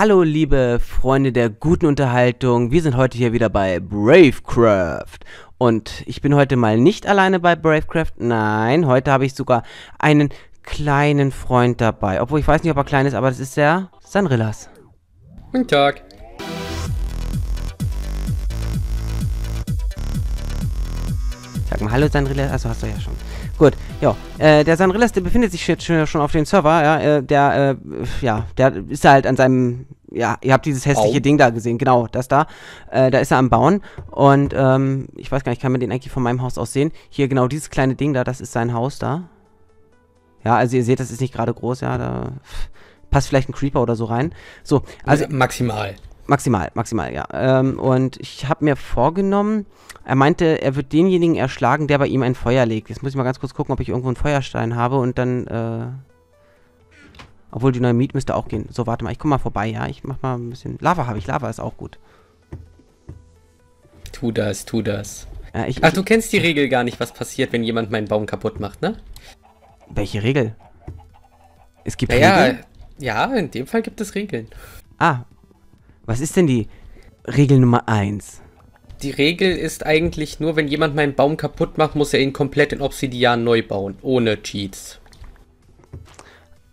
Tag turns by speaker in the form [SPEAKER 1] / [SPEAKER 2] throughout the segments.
[SPEAKER 1] Hallo liebe Freunde der guten Unterhaltung, wir sind heute hier wieder bei Bravecraft und ich bin heute mal nicht alleine bei Bravecraft, nein, heute habe ich sogar einen kleinen Freund dabei, obwohl ich weiß nicht, ob er klein ist, aber das ist der Sanrillas.
[SPEAKER 2] Guten Tag.
[SPEAKER 1] Sag mal Hallo Sanrillas, achso, hast du ja schon. Gut, ja. Äh, der Sanrillas, der befindet sich jetzt schon auf dem Server, ja. Äh, der, äh, ja, der ist halt an seinem, ja, ihr habt dieses hässliche
[SPEAKER 2] Baum.
[SPEAKER 1] Ding da gesehen, genau, das da. Äh, da ist er am Bauen. Und, ähm, ich weiß gar nicht, kann man den eigentlich von meinem Haus aus sehen? Hier, genau, dieses kleine Ding da, das ist sein Haus da. Ja, also ihr seht, das ist nicht gerade groß, ja, da passt vielleicht ein Creeper oder so rein. So, Also
[SPEAKER 2] maximal.
[SPEAKER 1] Maximal, maximal, ja. Ähm, und ich habe mir vorgenommen, er meinte, er wird denjenigen erschlagen, der bei ihm ein Feuer legt. Jetzt muss ich mal ganz kurz gucken, ob ich irgendwo einen Feuerstein habe und dann, äh, obwohl Dynamit müsste auch gehen. So, warte mal, ich komme mal vorbei, ja. Ich mach mal ein bisschen. Lava habe ich, Lava ist auch gut.
[SPEAKER 2] Tu das, tu das.
[SPEAKER 1] Ja, ich,
[SPEAKER 2] Ach, du kennst die Regel gar nicht, was passiert, wenn jemand meinen Baum kaputt macht, ne?
[SPEAKER 1] welche Regel? Es gibt
[SPEAKER 2] Naja,
[SPEAKER 1] Regeln?
[SPEAKER 2] ja, in dem Fall gibt es Regeln.
[SPEAKER 1] Ah, was ist denn die Regel Nummer 1?
[SPEAKER 2] Die Regel ist eigentlich nur, wenn jemand meinen Baum kaputt macht, muss er ihn komplett in Obsidian neu bauen, ohne Cheats.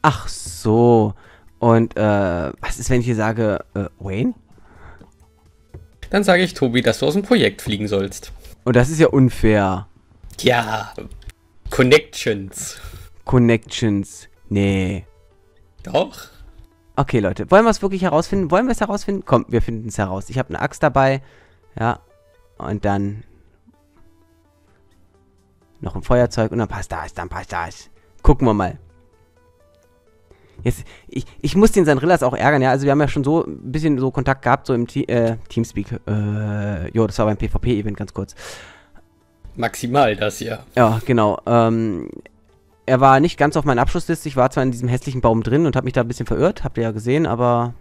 [SPEAKER 1] Ach so. Und, äh, was ist, wenn ich hier sage, äh, Wayne?
[SPEAKER 2] Dann sage ich Tobi, dass du aus dem Projekt fliegen sollst.
[SPEAKER 1] Und das ist ja unfair.
[SPEAKER 2] Ja, Connections.
[SPEAKER 1] Connections. Nee.
[SPEAKER 2] Doch.
[SPEAKER 1] Okay, Leute, wollen wir es wirklich herausfinden? Wollen wir es herausfinden? Komm, wir finden es heraus. Ich habe eine Axt dabei. Ja. Und dann noch ein Feuerzeug und dann passt das, dann passt das. Gucken wir mal. Jetzt, ich, ich muss den Sanrillas auch ärgern, ja. Also wir haben ja schon so ein bisschen so Kontakt gehabt, so im Te äh, Teamspeak. Äh, jo, das war beim PvP-Event ganz kurz.
[SPEAKER 2] Maximal das, ja.
[SPEAKER 1] Ja, genau. Ähm, er war nicht ganz auf meiner Abschlussliste. Ich war zwar in diesem hässlichen Baum drin und habe mich da ein bisschen verirrt, habt ihr ja gesehen, aber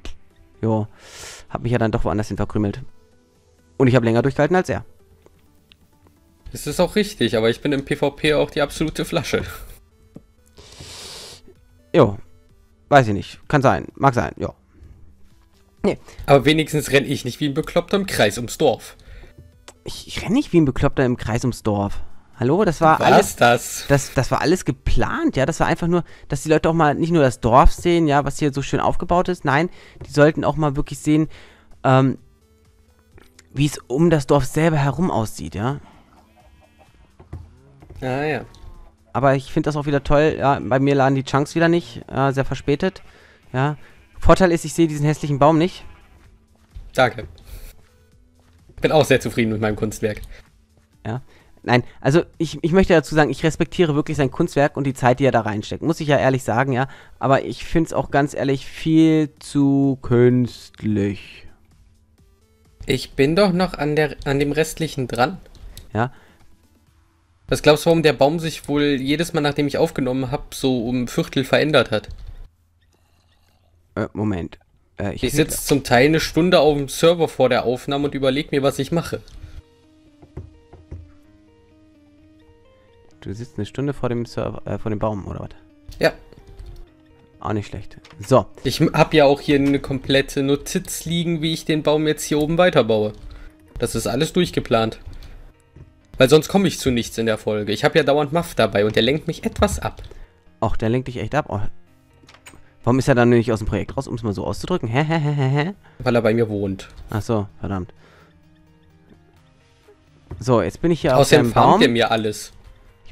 [SPEAKER 1] jo, hab mich ja dann doch woanders hin verkrümelt. Und ich habe länger durchgehalten als er.
[SPEAKER 2] Das ist auch richtig, aber ich bin im PvP auch die absolute Flasche.
[SPEAKER 1] Jo, weiß ich nicht. Kann sein, mag sein, jo.
[SPEAKER 2] Aber wenigstens renne ich nicht wie ein Bekloppter im Kreis ums Dorf.
[SPEAKER 1] Ich, ich renne nicht wie ein Bekloppter im Kreis ums Dorf. Hallo, das war
[SPEAKER 2] Was
[SPEAKER 1] alles.
[SPEAKER 2] das?
[SPEAKER 1] Das, das war alles geplant, ja. Das war einfach nur, dass die Leute auch mal nicht nur das Dorf sehen, ja, was hier so schön aufgebaut ist. Nein, die sollten auch mal wirklich sehen, ähm, wie es um das Dorf selber herum aussieht, ja.
[SPEAKER 2] Ah ja.
[SPEAKER 1] Aber ich finde das auch wieder toll. Ja, bei mir laden die Chunks wieder nicht. Ja, sehr verspätet. Ja. Vorteil ist, ich sehe diesen hässlichen Baum nicht.
[SPEAKER 2] Danke. Bin auch sehr zufrieden mit meinem Kunstwerk.
[SPEAKER 1] Ja. Nein, also ich, ich möchte dazu sagen, ich respektiere wirklich sein Kunstwerk und die Zeit, die er da reinsteckt. Muss ich ja ehrlich sagen, ja. Aber ich finde es auch ganz ehrlich viel zu künstlich.
[SPEAKER 2] Ich bin doch noch an, der, an dem restlichen dran.
[SPEAKER 1] Ja.
[SPEAKER 2] Was glaubst du, warum der Baum sich wohl jedes Mal, nachdem ich aufgenommen habe, so um ein Viertel verändert hat?
[SPEAKER 1] Äh, Moment. Äh,
[SPEAKER 2] Ich sitze zum Teil eine Stunde auf dem Server vor der Aufnahme und überlege mir, was ich mache.
[SPEAKER 1] Du sitzt eine Stunde vor dem Server, äh, vor dem Baum, oder was?
[SPEAKER 2] Ja,
[SPEAKER 1] Auch nicht schlecht. So.
[SPEAKER 2] ich habe ja auch hier eine komplette Notiz liegen, wie ich den Baum jetzt hier oben weiterbaue. Das ist alles durchgeplant. Weil sonst komme ich zu nichts in der Folge. Ich habe ja dauernd Muff dabei und der lenkt mich etwas ab.
[SPEAKER 1] Och, der lenkt dich echt ab. Oh. Warum ist er dann nicht aus dem Projekt raus, um es mal so auszudrücken? Hä, hä, hä, hä?
[SPEAKER 2] Weil er bei mir wohnt.
[SPEAKER 1] Ach so, verdammt. So, jetzt bin ich hier auf
[SPEAKER 2] Außerdem
[SPEAKER 1] deinem
[SPEAKER 2] farmt
[SPEAKER 1] Baum.
[SPEAKER 2] er mir alles.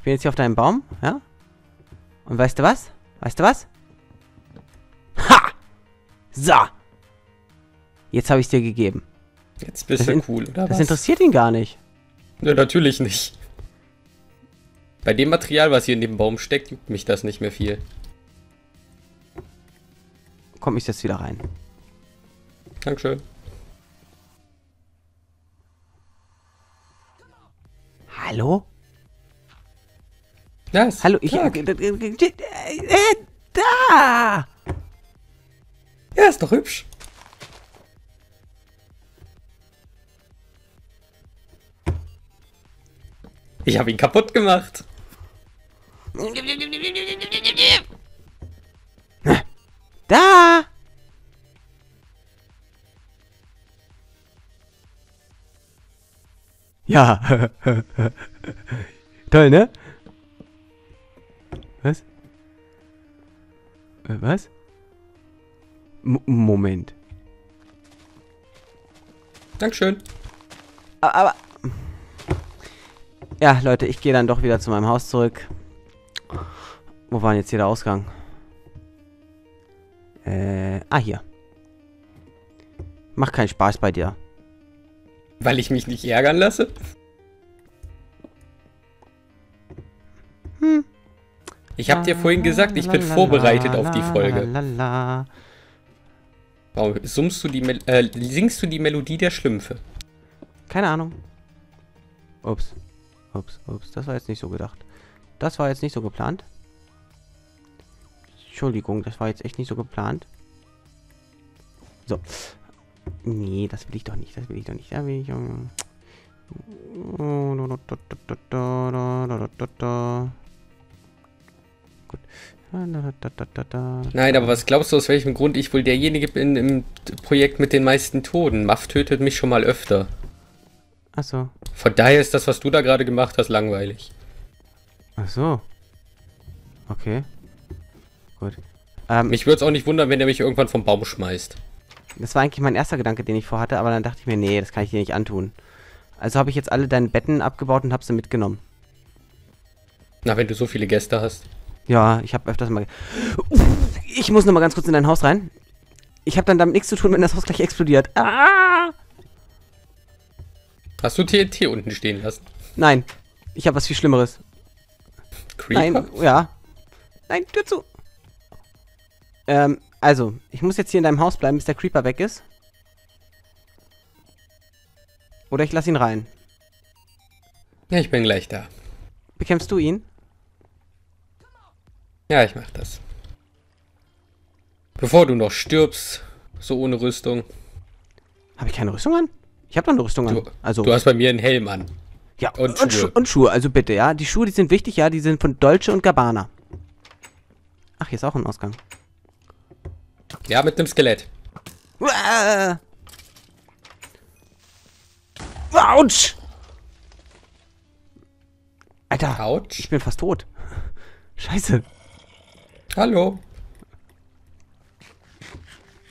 [SPEAKER 1] Ich bin jetzt hier auf deinem Baum, ja? Und weißt du was? Weißt du was? Ha! So! Jetzt habe ich dir gegeben.
[SPEAKER 2] Jetzt bist
[SPEAKER 1] Das
[SPEAKER 2] du cool, oder
[SPEAKER 1] Das
[SPEAKER 2] was?
[SPEAKER 1] interessiert ihn gar nicht.
[SPEAKER 2] Ja, natürlich nicht. Bei dem Material, was hier in dem Baum steckt, juckt mich das nicht mehr viel.
[SPEAKER 1] Komm ich jetzt wieder rein.
[SPEAKER 2] Dankeschön.
[SPEAKER 1] Hallo?
[SPEAKER 2] Das
[SPEAKER 1] Hallo, ich. Äh, äh, äh, äh, da!
[SPEAKER 2] Ja, ist doch hübsch. Ich habe ihn kaputt gemacht.
[SPEAKER 1] Da! Ja. Toll, ne? Was? Äh, Was? M Moment.
[SPEAKER 2] Dankeschön.
[SPEAKER 1] A- Aber. Ja, Leute, ich gehe dann doch wieder zu meinem Haus zurück. Wo war denn jetzt hier der Ausgang? Äh. Ah, hier. Macht keinen Spaß bei dir.
[SPEAKER 2] Weil ich mich nicht ärgern lasse? Ich hab dir vorhin gesagt, ich bin vorbereitet auf die Folge. Warum summst du die Mel äh, singst du die Melodie der Schlümpfe?
[SPEAKER 1] Keine Ahnung. Ups. Ups, ups. Das war jetzt nicht so gedacht. Das war jetzt nicht so geplant. Entschuldigung, das war jetzt echt nicht so geplant. So. Nee, das will ich doch nicht. Das will ich doch nicht. Da will ich. ähm, Gut.
[SPEAKER 2] Nein, aber was glaubst du, aus welchem Grund ich wohl derjenige bin im Projekt mit den meisten Toten? Muff tötet mich schon mal öfter.
[SPEAKER 1] Achso.
[SPEAKER 2] Von daher ist das, was du da gerade gemacht hast, langweilig.
[SPEAKER 1] Ach so. Okay. Gut. Ähm,
[SPEAKER 2] Mich würde es auch nicht wundern, wenn er mich irgendwann vom Baum schmeißt.
[SPEAKER 1] Das war eigentlich mein erster Gedanke, den ich vorhatte, aber dann dachte ich mir, nee, das kann ich dir nicht antun. Also habe ich jetzt alle deine Betten abgebaut und habe sie mitgenommen.
[SPEAKER 2] Na, wenn du so viele Gäste hast.
[SPEAKER 1] Ja, ich habe öfters mal... Ich muss noch mal ganz kurz in dein Haus rein. Ich habe dann damit nichts zu tun, wenn das Haus gleich explodiert. Ah!
[SPEAKER 2] Hast du TNT unten stehen lassen?
[SPEAKER 1] Nein, ich habe was viel Schlimmeres.
[SPEAKER 2] Creeper?
[SPEAKER 1] Nein, ja. Nein, Tür zu. Ähm, also, ich muss jetzt hier in deinem Haus bleiben, bis der Creeper weg ist. Oder ich lass ihn rein.
[SPEAKER 2] Ja, ich bin gleich da.
[SPEAKER 1] Bekämpfst du ihn?
[SPEAKER 2] Ja, ich mach das. Bevor du noch stirbst, so ohne Rüstung.
[SPEAKER 1] Habe ich keine Rüstung an? Ich habe doch eine Rüstung an.
[SPEAKER 2] Du,
[SPEAKER 1] Also,
[SPEAKER 2] du hast bei mir einen Helm an.
[SPEAKER 1] ja,
[SPEAKER 2] und
[SPEAKER 1] und,
[SPEAKER 2] Schuhe.
[SPEAKER 1] Schu und Schuhe. Also bitte, ja. Die Schuhe, die sind wichtig, ja. Die sind von Dolce und Gabbana. Ach, hier ist auch ein Ausgang.
[SPEAKER 2] Ja, mit einem Skelett.
[SPEAKER 1] Uah! Autsch! Alter,
[SPEAKER 2] Autsch.
[SPEAKER 1] ich bin fast tot. Scheiße.
[SPEAKER 2] Hallo.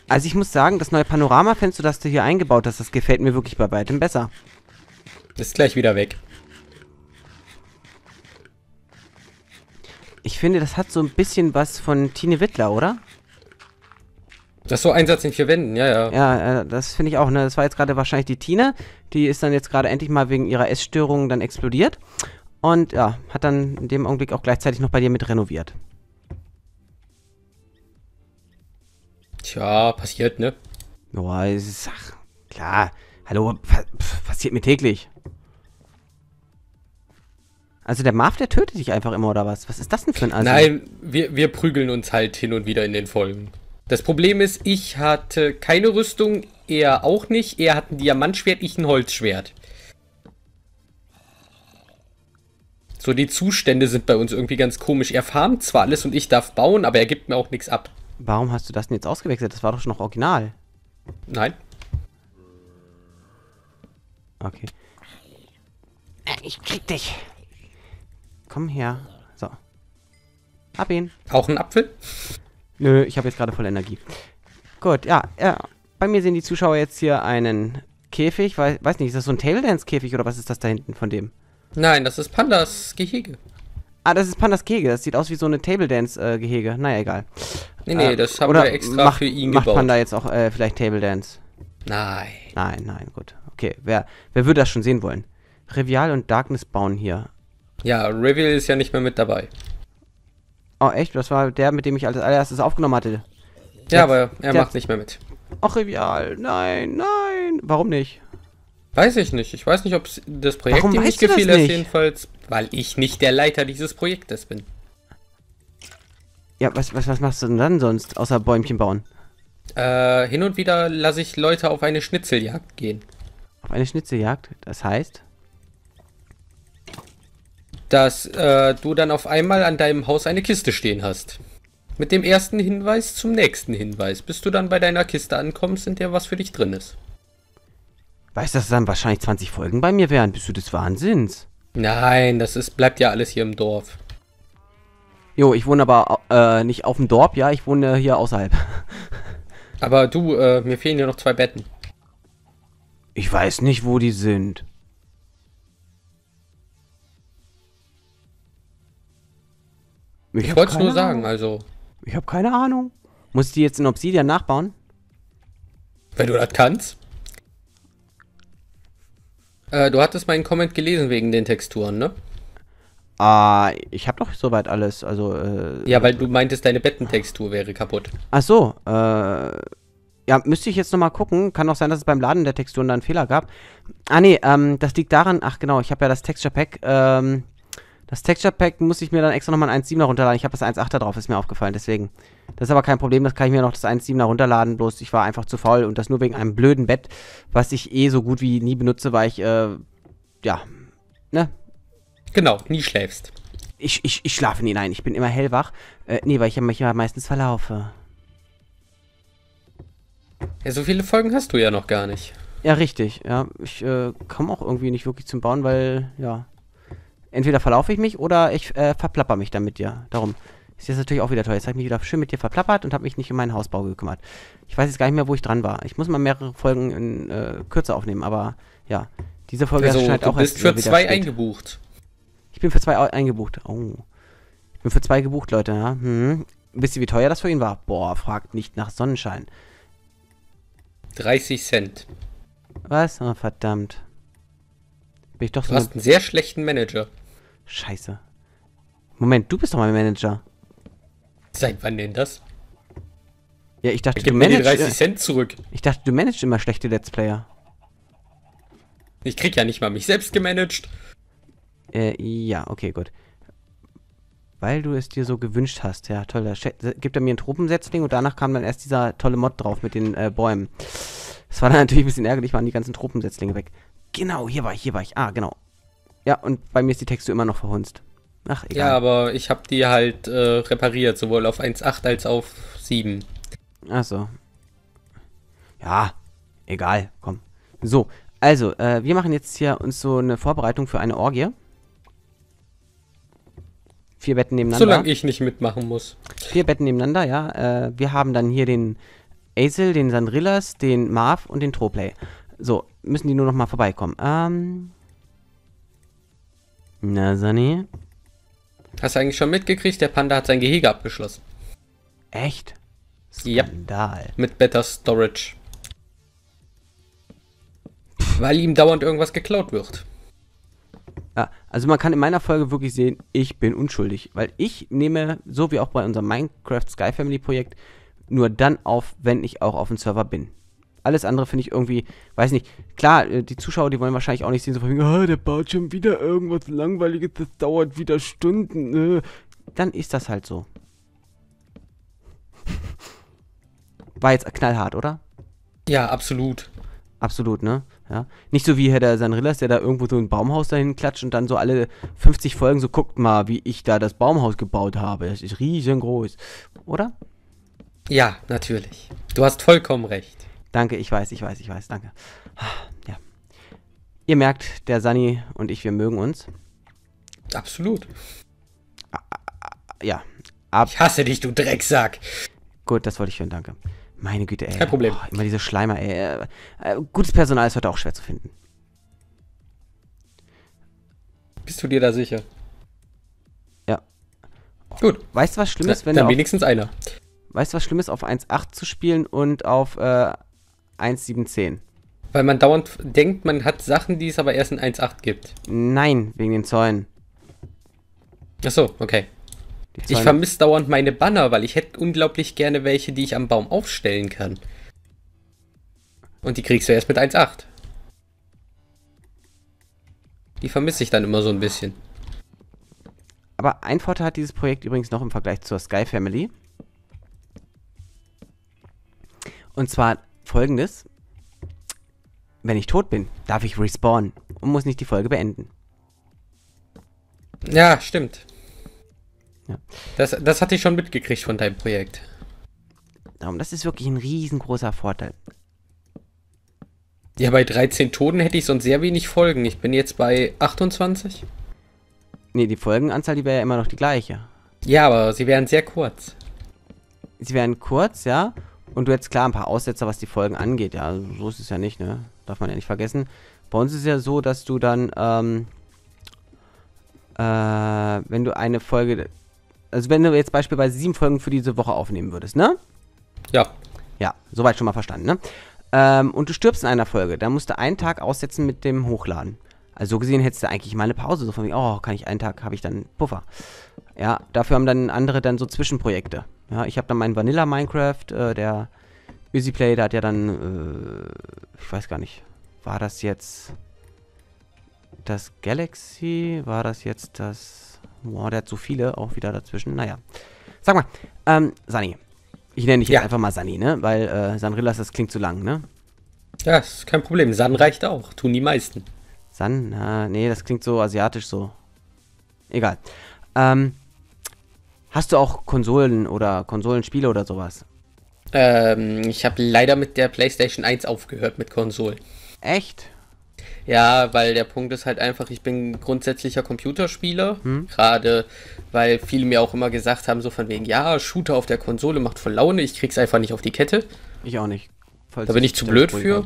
[SPEAKER 1] Also ich muss sagen, das neue Panoramafenster, das du hier eingebaut hast, das gefällt mir wirklich bei weitem besser.
[SPEAKER 2] Ist gleich wieder weg.
[SPEAKER 1] Ich finde, das hat so ein bisschen was von Tine Wittler, oder?
[SPEAKER 2] Das ist so Einsatz in vier Wänden, ja, ja.
[SPEAKER 1] Ja, äh, das finde ich auch, ne? Das war jetzt gerade wahrscheinlich die Tine. Die ist dann jetzt gerade endlich mal wegen ihrer Essstörungen dann explodiert. Und ja, hat dann in dem Augenblick auch gleichzeitig noch bei dir mit renoviert.
[SPEAKER 2] Tja, passiert, ne?
[SPEAKER 1] Boah, ist, ach, klar. Hallo, pf, passiert mir täglich. Also der Marv, der tötet dich einfach immer, oder was? Was ist das denn für ein Assi?
[SPEAKER 2] Nein, wir, wir prügeln uns halt hin und wieder in den Folgen. Das Problem ist, ich hatte keine Rüstung, er auch nicht. Er hat ein Diamantschwert, ich ein Holzschwert. So, die Zustände sind bei uns irgendwie ganz komisch. Er farmt zwar alles und ich darf bauen, aber er gibt mir auch nichts ab.
[SPEAKER 1] Warum hast du das denn jetzt ausgewechselt? Das war doch schon noch original.
[SPEAKER 2] Nein.
[SPEAKER 1] Okay. Äh, Ich krieg dich. Komm her. So. Hab ihn.
[SPEAKER 2] Auch ein Apfel?
[SPEAKER 1] Nö, ich habe jetzt gerade voll Energie. Gut, ja, ja. Bei mir sehen die Zuschauer jetzt hier einen Käfig. Weiß, weiß nicht, ist das so ein Table Dance Käfig oder was ist das da hinten von dem?
[SPEAKER 2] Nein, das ist Pandas Gehege.
[SPEAKER 1] Ah, das ist Pandas Gehege. Das sieht aus wie so eine Table Dance äh, Gehege. Naja, egal.
[SPEAKER 2] Nee, nee,
[SPEAKER 1] Äh,
[SPEAKER 2] das haben wir extra
[SPEAKER 1] macht,
[SPEAKER 2] für ihn
[SPEAKER 1] macht
[SPEAKER 2] gebaut.
[SPEAKER 1] Panda jetzt auch äh, vielleicht Table Dance?
[SPEAKER 2] Nein.
[SPEAKER 1] Nein, nein, gut. Okay, wer, wer würde das schon sehen wollen? Rivial und Darkness bauen hier.
[SPEAKER 2] Ja, Reveal ist ja nicht mehr mit dabei.
[SPEAKER 1] Oh, echt? Das war der, mit dem ich als allererstes aufgenommen hatte.
[SPEAKER 2] Ja,
[SPEAKER 1] Der-
[SPEAKER 2] aber er macht nicht mehr mit.
[SPEAKER 1] Ach, Rivial, nein, nein. Warum nicht?
[SPEAKER 2] Weiß ich nicht. Ich weiß nicht, ob das Projekt
[SPEAKER 1] Warum
[SPEAKER 2] ihm nicht gefiel. Er ist jedenfalls, weil ich nicht der Leiter dieses Projektes bin.
[SPEAKER 1] Ja, was, was, was machst du denn dann sonst, außer Bäumchen bauen?
[SPEAKER 2] Äh, hin und wieder lasse ich Leute auf eine Schnitzeljagd gehen.
[SPEAKER 1] Auf eine Schnitzeljagd? Das heißt?
[SPEAKER 2] Dass äh, du dann auf einmal an deinem Haus eine Kiste stehen hast. Mit dem ersten Hinweis zum nächsten Hinweis, bis du dann bei deiner Kiste ankommst, in der was für dich drin ist.
[SPEAKER 1] Weißt du, dass dann wahrscheinlich 20 Folgen bei mir wären? Bist du des Wahnsinns?
[SPEAKER 2] Nein, das ist, bleibt ja alles hier im Dorf.
[SPEAKER 1] Jo, ich wohne aber äh, nicht auf dem Dorf, ja, ich wohne hier außerhalb.
[SPEAKER 2] Aber du, äh, mir fehlen hier noch zwei Betten.
[SPEAKER 1] Ich weiß nicht, wo die sind.
[SPEAKER 2] Ich,
[SPEAKER 1] hab
[SPEAKER 2] wollte es nur sagen,
[SPEAKER 1] Ahnung.
[SPEAKER 2] also.
[SPEAKER 1] Ich habe keine Ahnung. Muss ich die jetzt in Obsidian nachbauen?
[SPEAKER 2] Wenn du das kannst. Äh, du hattest meinen Comment gelesen wegen den Texturen, ne?
[SPEAKER 1] Ah, ich habe doch soweit alles. Also, äh,
[SPEAKER 2] Ja, weil du meintest, deine Bettentextur wäre kaputt.
[SPEAKER 1] Ach so, äh, ja, müsste ich jetzt nochmal gucken. Kann auch sein, dass es beim Laden der Texturen da einen Fehler gab. Ah, nee, ähm, das liegt daran, ach genau, ich habe ja das Texture Pack, ähm, das Texture Pack muss ich mir dann extra nochmal ein 1.7er runterladen. Ich habe das 1.8er drauf, ist mir aufgefallen, deswegen. Das ist aber kein Problem, das kann ich mir noch das 1.7er runterladen, bloß ich war einfach zu faul und das nur wegen einem blöden Bett, was ich eh so gut wie nie benutze, weil ich, äh, ja, ne,
[SPEAKER 2] Genau, nie schläfst.
[SPEAKER 1] ich, ich, ich schlafe nie, nein, ich bin immer hellwach. Äh, nee, weil ich mich ja meistens verlaufe.
[SPEAKER 2] Ja, so viele Folgen hast du ja noch gar nicht.
[SPEAKER 1] Ja, richtig. Ja, ich äh, komme auch irgendwie nicht wirklich zum Bauen, weil, ja, entweder verlaufe ich mich oder ich äh, verplapper mich dann mit dir. Darum ist jetzt natürlich auch wieder toll. Jetzt habe ich mich wieder schön mit dir verplappert und habe mich nicht um meinen Hausbau gekümmert. Ich weiß jetzt gar nicht mehr, wo ich dran war. Ich muss mal mehrere Folgen in äh, Kürze aufnehmen, aber ja, diese Folge
[SPEAKER 2] Also,
[SPEAKER 1] erscheint
[SPEAKER 2] du
[SPEAKER 1] auch
[SPEAKER 2] bist für zwei
[SPEAKER 1] spät.
[SPEAKER 2] eingebucht.
[SPEAKER 1] Ich bin für zwei eingebucht. Oh. Ich bin für zwei gebucht, Leute, ja. Hm. Wisst ihr, wie teuer das für ihn war? Boah, fragt nicht nach Sonnenschein.
[SPEAKER 2] 30 Cent.
[SPEAKER 1] Was? Oh, verdammt. Bin ich doch so
[SPEAKER 2] Du hast einen sehr schlechten Manager.
[SPEAKER 1] Scheiße. Moment, du bist doch mein Manager.
[SPEAKER 2] Seit wann denn das?
[SPEAKER 1] Ja, ich dachte, du
[SPEAKER 2] mir die
[SPEAKER 1] managst.
[SPEAKER 2] 30
[SPEAKER 1] äh,
[SPEAKER 2] Cent zurück.
[SPEAKER 1] Ich dachte, du managst immer schlechte Let's Player.
[SPEAKER 2] Ich krieg ja nicht mal mich selbst gemanagt.
[SPEAKER 1] Äh, ja, okay, gut. Weil du es dir so gewünscht hast. Ja, toll. Da gibt er mir einen Tropensetzling und danach kam dann erst dieser tolle Mod drauf mit den äh, Bäumen. Das war dann natürlich ein bisschen ärgerlich, waren die ganzen Tropensetzlinge weg. Genau, hier war ich, hier war ich. Ah, genau. Ja, und bei mir ist die Textur immer noch verhunzt. Ach, egal.
[SPEAKER 2] Ja, aber ich habe die halt äh, repariert, sowohl auf 1.8 als auf 7.
[SPEAKER 1] Ach so. Ja, egal, komm. So, also, äh, wir machen jetzt hier uns so eine Vorbereitung für eine Orgie. Vier Betten nebeneinander.
[SPEAKER 2] Solange ich nicht mitmachen muss.
[SPEAKER 1] Vier Betten nebeneinander, ja. Äh, wir haben dann hier den Azel, den Sandrillas, den Marv und den Troplay. So, müssen die nur noch mal vorbeikommen. Ähm. Na, Sani?
[SPEAKER 2] Hast du eigentlich schon mitgekriegt, der Panda hat sein Gehege abgeschlossen.
[SPEAKER 1] Echt?
[SPEAKER 2] Ja.
[SPEAKER 1] Skandal.
[SPEAKER 2] Mit Better Storage. Weil ihm dauernd irgendwas geklaut wird.
[SPEAKER 1] Ja, also man kann in meiner Folge wirklich sehen, ich bin unschuldig. Weil ich nehme, so wie auch bei unserem Minecraft Sky Family Projekt, nur dann auf, wenn ich auch auf dem Server bin. Alles andere finde ich irgendwie, weiß nicht. Klar, äh, die Zuschauer, die wollen wahrscheinlich auch nicht sehen, so von ah, der baut schon wieder irgendwas Langweiliges, das dauert wieder Stunden. Äh. Dann ist das halt so. War jetzt knallhart, oder?
[SPEAKER 2] Ja, absolut.
[SPEAKER 1] Absolut, ne? Ja. Nicht so wie Herr der Sanrillas, der da irgendwo so ein Baumhaus dahin klatscht und dann so alle 50 Folgen so guckt mal, wie ich da das Baumhaus gebaut habe. Das ist riesengroß. Oder?
[SPEAKER 2] Ja, natürlich. Du hast vollkommen recht.
[SPEAKER 1] Danke, ich weiß, ich weiß, ich weiß, danke. Ja. Ihr merkt, der Sani und ich, wir mögen uns.
[SPEAKER 2] Absolut.
[SPEAKER 1] Ja. Ab.
[SPEAKER 2] Ich hasse dich, du Drecksack.
[SPEAKER 1] Gut, das wollte ich hören, danke. Meine Güte, ey.
[SPEAKER 2] Kein Problem.
[SPEAKER 1] Oh, immer diese Schleimer, ey. Äh, äh, gutes Personal ist heute auch schwer zu finden.
[SPEAKER 2] Bist du dir da sicher?
[SPEAKER 1] Ja.
[SPEAKER 2] Gut.
[SPEAKER 1] Weißt du, was schlimm
[SPEAKER 2] Na,
[SPEAKER 1] ist, wenn
[SPEAKER 2] dann
[SPEAKER 1] du auf
[SPEAKER 2] wenigstens einer.
[SPEAKER 1] Weißt du, was schlimm ist, auf 1.8 zu spielen und auf äh, 1.7.10?
[SPEAKER 2] Weil man dauernd denkt, man hat Sachen, die es aber erst in 1.8 gibt.
[SPEAKER 1] Nein, wegen den Zäunen.
[SPEAKER 2] Achso, okay. Ich vermisse dauernd meine Banner, weil ich hätte unglaublich gerne welche, die ich am Baum aufstellen kann. Und die kriegst du erst mit 1.8. Die vermisse ich dann immer so ein bisschen.
[SPEAKER 1] Aber ein Vorteil hat dieses Projekt übrigens noch im Vergleich zur Sky Family. Und zwar folgendes. Wenn ich tot bin, darf ich respawnen und muss nicht die Folge beenden.
[SPEAKER 2] Ja, stimmt.
[SPEAKER 1] Ja.
[SPEAKER 2] Das, das hatte ich schon mitgekriegt von deinem Projekt.
[SPEAKER 1] Darum, das ist wirklich ein riesengroßer Vorteil.
[SPEAKER 2] Ja, bei 13 Toten hätte ich sonst sehr wenig Folgen. Ich bin jetzt bei 28.
[SPEAKER 1] Nee, die Folgenanzahl, die wäre ja immer noch die gleiche.
[SPEAKER 2] Ja, aber sie wären sehr kurz.
[SPEAKER 1] Sie wären kurz, ja. Und du hättest klar ein paar Aussetzer, was die Folgen angeht. Ja, so ist es ja nicht, ne? Darf man ja nicht vergessen. Bei uns ist es ja so, dass du dann, ähm, äh, wenn du eine Folge, also wenn du jetzt beispielsweise sieben Folgen für diese Woche aufnehmen würdest, ne?
[SPEAKER 2] Ja.
[SPEAKER 1] Ja, soweit schon mal verstanden, ne? Ähm, und du stirbst in einer Folge, dann musst du einen Tag aussetzen mit dem Hochladen. Also so gesehen hättest du eigentlich mal eine Pause, so von wie, oh, kann ich einen Tag, habe ich dann Puffer. Ja, dafür haben dann andere dann so Zwischenprojekte. Ja, ich habe dann meinen Vanilla Minecraft, äh, der EasyPlay, der hat ja dann, äh, ich weiß gar nicht, war das jetzt das Galaxy? War das jetzt das, boah, der hat so viele auch wieder dazwischen. Naja, sag mal, ähm, Sani, ich nenne dich jetzt
[SPEAKER 2] Ja.
[SPEAKER 1] einfach mal Sani, ne? Weil äh, Sanrillas, das klingt zu lang, ne?
[SPEAKER 2] Ja, ist kein Problem. San reicht auch. Tun die meisten.
[SPEAKER 1] San, na, nee, das klingt so asiatisch so. Egal. Ähm, hast du auch Konsolen oder Konsolenspiele oder sowas?
[SPEAKER 2] Ähm, ich habe leider mit der PlayStation 1 aufgehört mit Konsolen.
[SPEAKER 1] Echt?
[SPEAKER 2] Ja, weil der Punkt ist halt einfach, ich bin grundsätzlicher Computerspieler. Gerade weil viele mir auch immer gesagt haben, so von wegen, ja, Shooter auf der Konsole macht voll Laune, ich krieg's einfach nicht auf die Kette.
[SPEAKER 1] Ich auch nicht.
[SPEAKER 2] Da bin ich zu blöd für.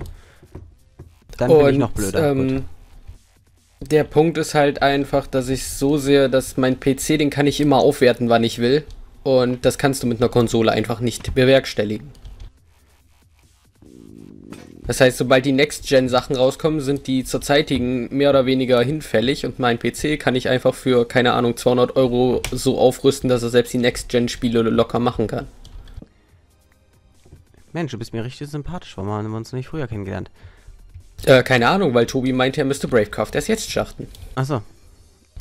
[SPEAKER 1] Dann bin ich noch blöder.
[SPEAKER 2] Ähm, der Punkt ist halt einfach, dass ich so sehe, dass mein PC, den kann ich immer aufwerten, wann ich will. Und das kannst du mit einer Konsole einfach nicht bewerkstelligen. Das heißt, sobald die Next-Gen-Sachen rauskommen, sind die zurzeitigen mehr oder weniger hinfällig und mein PC kann ich einfach für, keine Ahnung, 200 Euro so aufrüsten, dass er selbst die Next-Gen-Spiele locker machen kann.
[SPEAKER 1] Mensch, du bist mir richtig sympathisch. Warum haben wir uns nicht früher kennengelernt?
[SPEAKER 2] Äh, keine Ahnung, weil Tobi meinte, er müsste Bravecraft erst jetzt starten.
[SPEAKER 1] Achso.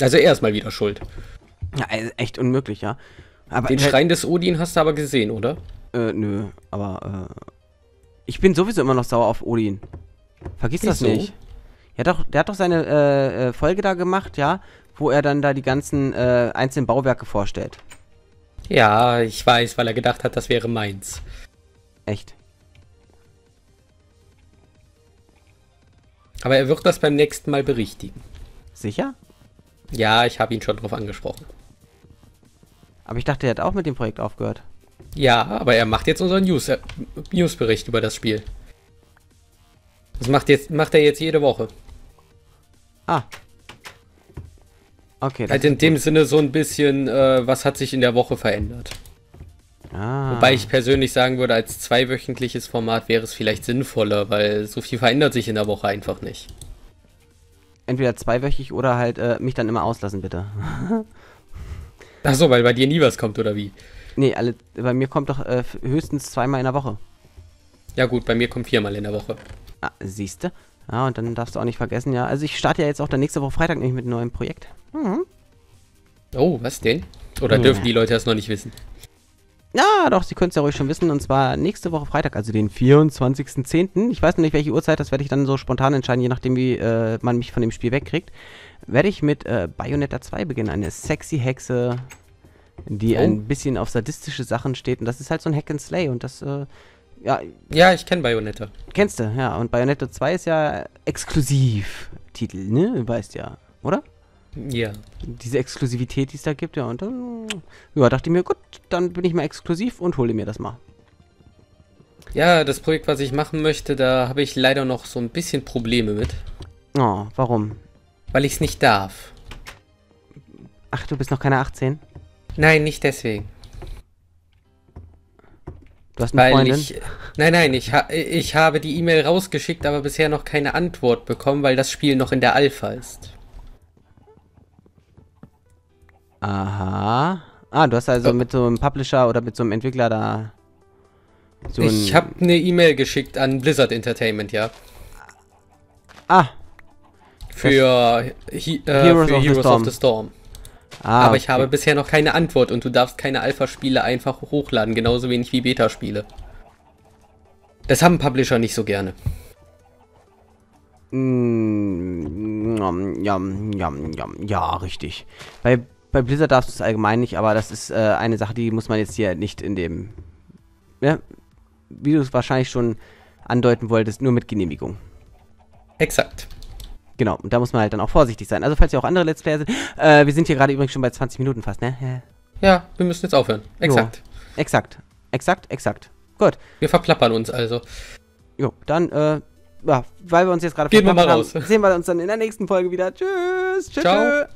[SPEAKER 2] Also er ist mal wieder schuld.
[SPEAKER 1] Ja, also echt unmöglich, ja. Aber
[SPEAKER 2] Den
[SPEAKER 1] äh,
[SPEAKER 2] Schrein des Odin hast du aber gesehen, oder?
[SPEAKER 1] Äh, nö, aber äh, ich bin sowieso immer noch sauer auf Odin. Vergiss das
[SPEAKER 2] Wieso?
[SPEAKER 1] nicht. Ja, doch, der hat doch seine äh, äh, Folge da gemacht, ja, wo er dann da die ganzen äh, einzelnen Bauwerke vorstellt.
[SPEAKER 2] Ja, ich weiß, weil er gedacht hat, das wäre meins.
[SPEAKER 1] Echt.
[SPEAKER 2] Aber er wird das beim nächsten Mal berichtigen.
[SPEAKER 1] Sicher?
[SPEAKER 2] Ja, ich habe ihn schon drauf angesprochen.
[SPEAKER 1] Aber ich dachte, er hat auch mit dem Projekt aufgehört.
[SPEAKER 2] Ja, aber er macht jetzt unseren News, äh, Newsbericht über das Spiel. Das macht, jetzt, macht er jetzt jede Woche.
[SPEAKER 1] Ah. Okay,
[SPEAKER 2] Also in dem Sinne so ein bisschen, äh, was hat sich in der Woche verändert.
[SPEAKER 1] Ah.
[SPEAKER 2] Wobei ich persönlich sagen würde, als zweiwöchentliches Format wäre es vielleicht sinnvoller, weil so viel verändert sich in der Woche einfach nicht.
[SPEAKER 1] entweder zweiwöchig oder halt äh, mich dann immer auslassen, bitte.
[SPEAKER 2] Achso, weil bei dir nie was kommt, oder wie?
[SPEAKER 1] nee, alle, bei mir kommt doch äh, höchstens zweimal in der Woche.
[SPEAKER 2] Ja gut, bei mir kommt viermal in der Woche.
[SPEAKER 1] Ah, siehste. Ja, und dann darfst du auch nicht vergessen, ja. Also ich starte ja jetzt auch dann nächste Woche Freitag nämlich mit einem neuen Projekt. Mhm.
[SPEAKER 2] Oh, was denn? Oder
[SPEAKER 1] Ja.
[SPEAKER 2] dürfen die Leute das noch nicht wissen?
[SPEAKER 1] Ja, doch, Sie können es ja ruhig schon wissen. Und zwar nächste Woche Freitag, also den 24.10. Ich weiß noch nicht, welche Uhrzeit, das werde ich dann so spontan entscheiden, je nachdem, wie äh, man mich von dem Spiel wegkriegt. Werde ich mit äh, Bayonetta 2 beginnen. Eine sexy Hexe, die
[SPEAKER 2] Oh.
[SPEAKER 1] ein bisschen auf sadistische Sachen steht. Und das ist halt so ein Hack and Slay. Und das, äh, ja,
[SPEAKER 2] Ja, ich kenne Bayonetta.
[SPEAKER 1] kennst du, ja. Und Bayonetta 2 ist ja Exklusivtitel, ne? Du weißt ja, oder?
[SPEAKER 2] Ja.
[SPEAKER 1] diese Exklusivität, die es da gibt, ja. Und dann, ja, dachte ich mir, gut, dann bin ich mal exklusiv und hole mir das mal.
[SPEAKER 2] Ja, das Projekt, was ich machen möchte, da habe ich leider noch so ein bisschen Probleme mit,
[SPEAKER 1] Oh, warum?
[SPEAKER 2] weil ich es nicht darf.
[SPEAKER 1] Ach, du bist noch keine 18?
[SPEAKER 2] Nein, nicht deswegen.
[SPEAKER 1] Du hast eine
[SPEAKER 2] Weil
[SPEAKER 1] Freundin?
[SPEAKER 2] ich. Nein, nein, ich, ha ich habe die E-Mail rausgeschickt, aber bisher noch keine Antwort bekommen, weil das Spiel noch in der Alpha ist.
[SPEAKER 1] Aha. Ah, du hast also
[SPEAKER 2] Oh.
[SPEAKER 1] mit so einem Publisher oder mit so einem Entwickler da so
[SPEAKER 2] ich habe eine E-Mail geschickt an Blizzard Entertainment, ja.
[SPEAKER 1] Ah,
[SPEAKER 2] Für, He äh,
[SPEAKER 1] Heroes
[SPEAKER 2] für
[SPEAKER 1] of the
[SPEAKER 2] Heroes
[SPEAKER 1] Storm.
[SPEAKER 2] of the Storm.
[SPEAKER 1] ah
[SPEAKER 2] aber ich
[SPEAKER 1] okay.
[SPEAKER 2] habe bisher noch keine Antwort und du darfst keine Alpha-Spiele einfach hochladen, genauso wenig wie Beta-Spiele. Das haben Publisher nicht so gerne.
[SPEAKER 1] Mm, ja, ja, ja, ja, richtig. Bei, bei Blizzard darfst du es allgemein nicht, aber das ist äh, eine Sache, die muss man jetzt hier nicht in dem... Ja, wie du es wahrscheinlich schon andeuten wolltest, nur mit Genehmigung.
[SPEAKER 2] Exakt.
[SPEAKER 1] Genau, und da muss man halt dann auch vorsichtig sein. Also falls ihr auch andere Let's Player sind, äh, wir sind hier gerade übrigens schon bei 20 Minuten fast, ne?
[SPEAKER 2] Ja, wir müssen jetzt aufhören. Exakt.
[SPEAKER 1] Jo. Exakt. Exakt, exakt. Gut.
[SPEAKER 2] Wir verplappern uns also.
[SPEAKER 1] Jo, dann, äh, ja, weil wir uns jetzt gerade
[SPEAKER 2] Gehen wir mal
[SPEAKER 1] haben,
[SPEAKER 2] raus.
[SPEAKER 1] sehen wir uns dann in der nächsten Folge wieder. Tschüss. Tschüss.
[SPEAKER 2] Ciao.